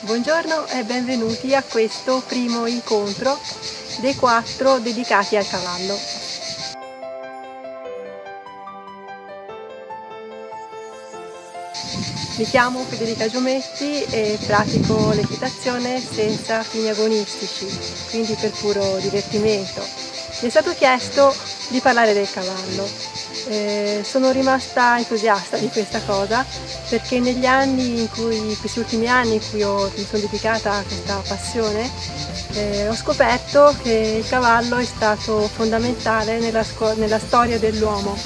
Buongiorno e benvenuti a questo primo incontro dei quattro dedicati al cavallo. Mi chiamo Federica Giometti e pratico l'equitazione senza fini agonistici, quindi per puro divertimento. Mi è stato chiesto di parlare del cavallo. Eh, sono rimasta entusiasta di questa cosa perché negli anni in cui, questi ultimi anni in cui ho, mi sono dedicata a questa passione, eh, ho scoperto che il cavallo è stato fondamentale nella, nella storia dell'uomo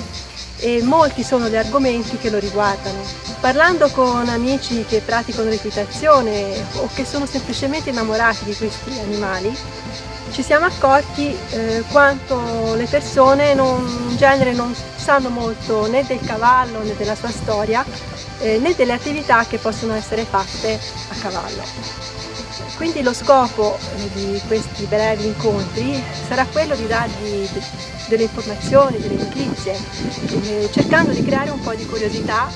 e molti sono gli argomenti che lo riguardano. Parlando con amici che praticano l'equitazione o che sono semplicemente innamorati di questi animali, ci siamo accorti eh, quanto le persone non, in genere non sanno molto né del cavallo né della sua storia eh, né delle attività che possono essere fatte a cavallo. Quindi lo scopo eh, di questi brevi incontri sarà quello di dargli delle informazioni, delle notizie, eh, cercando di creare un po' di curiosità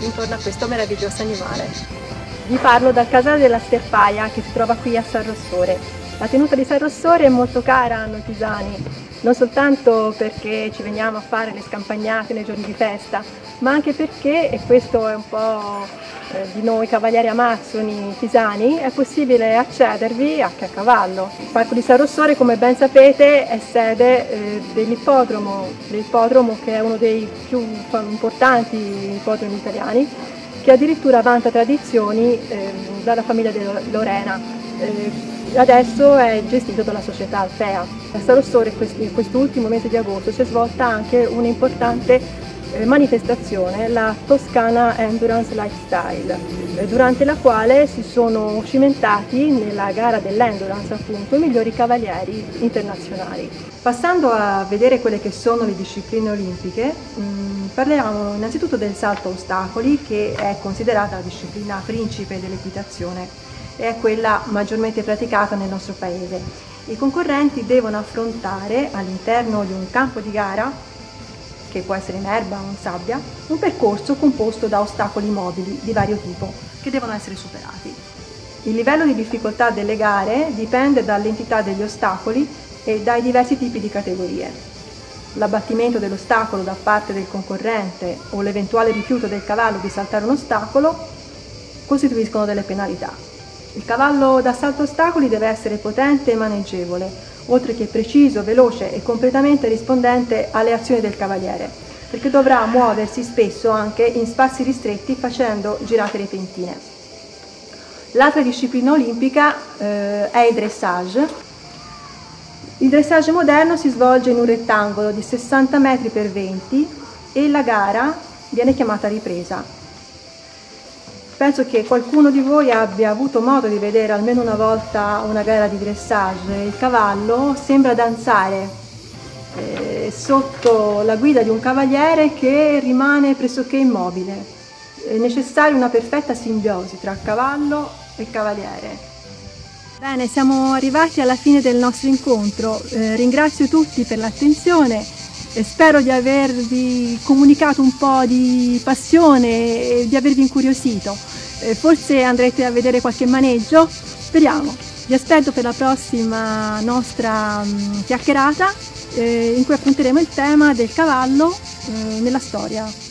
intorno a questo meraviglioso animale. Vi parlo dal casale della Sterpaia che si trova qui a San Rossore. La tenuta di San Rossore è molto cara a noi pisani, non soltanto perché ci veniamo a fare le scampagnate nei giorni di festa, ma anche perché, e questo è un po' eh, di noi cavalieri amazzoni pisani, è possibile accedervi anche a cavallo. Il Parco di San Rossore, come ben sapete, è sede eh, dell'ippodromo, dell'ippodromo che è uno dei più importanti ippodromi italiani, che addirittura vanta tradizioni eh, dalla famiglia di Lorena. Adesso è gestito dalla società Alfea. A San Rossore in quest'ultimo mese di agosto si è svolta anche un'importante eh, manifestazione, la Toscana Endurance Lifestyle, eh, durante la quale si sono cimentati nella gara dell'endurance appunto i migliori cavalieri internazionali. Passando a vedere quelle che sono le discipline olimpiche, mh, mm, parliamo innanzitutto del salto ostacoli che è considerata la disciplina principe dell'equitazione è quella maggiormente praticata nel nostro paese. I concorrenti devono affrontare all'interno di un campo di gara, che può essere in erba o in sabbia, un percorso composto da ostacoli mobili di vario tipo che devono essere superati. Il livello di difficoltà delle gare dipende dall'entità degli ostacoli e dai diversi tipi di categorie. L'abbattimento dell'ostacolo da parte del concorrente o l'eventuale rifiuto del cavallo di saltare un ostacolo costituiscono delle penalità. Il cavallo da salto ostacoli deve essere potente e maneggevole, oltre che preciso, veloce e completamente rispondente alle azioni del cavaliere, perché dovrà muoversi spesso anche in spazi ristretti facendo girate repentine. L'altra disciplina olimpica eh, è il dressage. Il dressage moderno si svolge in un rettangolo di 60 metri per 20 e la gara viene chiamata ripresa. Penso che qualcuno di voi abbia avuto modo di vedere almeno una volta una gara di dressage. Il cavallo sembra danzare eh, sotto la guida di un cavaliere che rimane pressoché immobile. È necessaria una perfetta simbiosi tra cavallo e cavaliere. Bene, siamo arrivati alla fine del nostro incontro. Eh, ringrazio tutti per l'attenzione spero di avervi comunicato un po' di passione e di avervi incuriosito forse andrete a vedere qualche maneggio, speriamo. Vi aspetto per la prossima nostra mm, chiacchierata in cui affronteremo il tema del cavallo eh, nella storia.